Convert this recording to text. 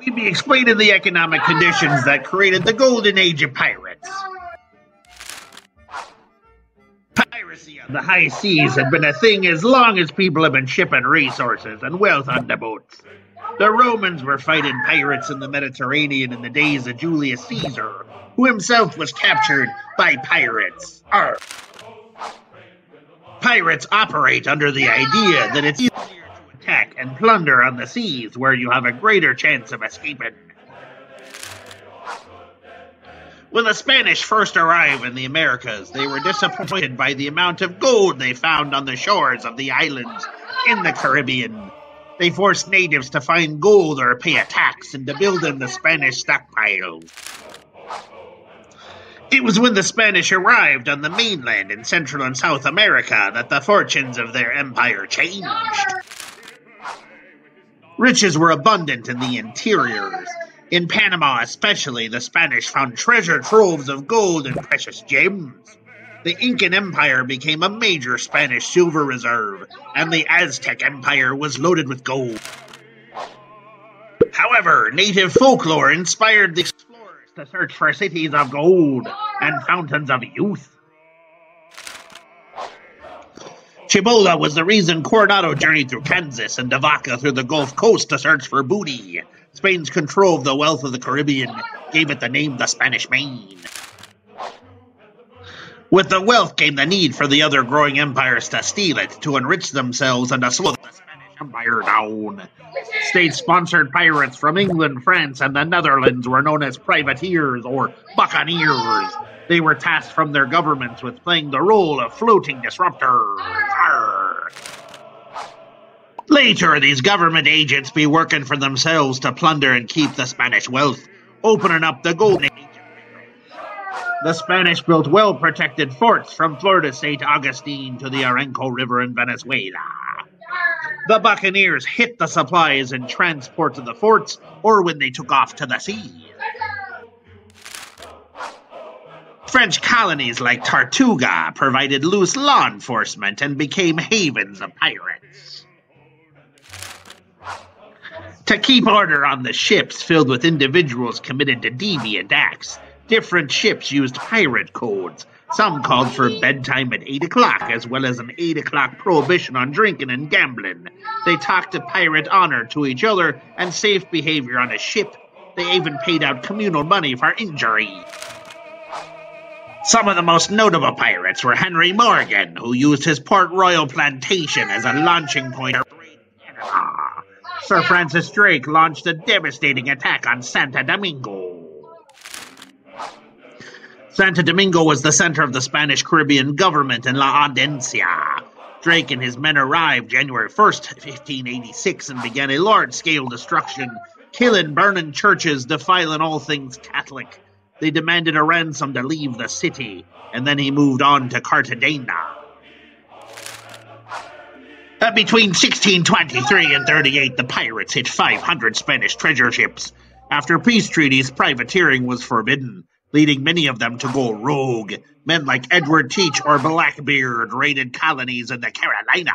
We'd be explaining the economic conditions that created the golden age of pirates. Piracy on the high seas had been a thing as long as people have been shipping resources and wealth on the boats. The Romans were fighting pirates in the Mediterranean in the days of Julius Caesar, who himself was captured by pirates. Arr. Pirates operate under the idea that it's attack and plunder on the seas where you have a greater chance of escaping. When the Spanish first arrived in the Americas, they were disappointed by the amount of gold they found on the shores of the islands in the Caribbean. They forced natives to find gold or pay a tax and to build in the Spanish stockpiles. It was when the Spanish arrived on the mainland in Central and South America that the fortunes of their empire changed. Riches were abundant in the interiors. In Panama, especially, the Spanish found treasure troves of gold and precious gems. The Incan Empire became a major Spanish silver reserve, and the Aztec Empire was loaded with gold. However, native folklore inspired the explorers to search for cities of gold and fountains of youth. Cibola was the reason Coronado journeyed through Kansas and De Vaca through the Gulf Coast to search for booty. Spain's control of the wealth of the Caribbean gave it the name the Spanish Main. With the wealth came the need for the other growing empires to steal it, to enrich themselves, and to slow the Spanish Empire down. State-sponsored pirates from England, France, and the Netherlands were known as privateers or buccaneers. They were tasked from their governments with playing the role of floating disruptors. Later, these government agents be working for themselves to plunder and keep the Spanish wealth, opening up the golden age. The Spanish built well-protected forts from Florida St. Augustine to the Orinoco River in Venezuela. The buccaneers hit the supplies and transport to the forts or when they took off to the sea. French colonies like Tortuga provided loose law enforcement and became havens of pirates. To keep order on the ships filled with individuals committed to deviant acts, different ships used pirate codes. Some called for bedtime at 8 o'clock, as well as an 8 o'clock prohibition on drinking and gambling. They talked to pirate honor to each other and safe behavior on a ship. They even paid out communal money for injury. Some of the most notable pirates were Henry Morgan, who used his Port Royal plantation as a launching point. Sir Francis Drake launched a devastating attack on Santo Domingo. Santo Domingo was the center of the Spanish Caribbean government in La Audiencia. Drake and his men arrived January 1st, 1586, and began a large-scale destruction, killing, burning churches, defiling all things Catholic. They demanded a ransom to leave the city, and then he moved on to Cartagena. Between 1623 and 38, the pirates hit 500 Spanish treasure ships. After peace treaties, privateering was forbidden, leading many of them to go rogue. Men like Edward Teach or Blackbeard raided colonies in the Carolinas.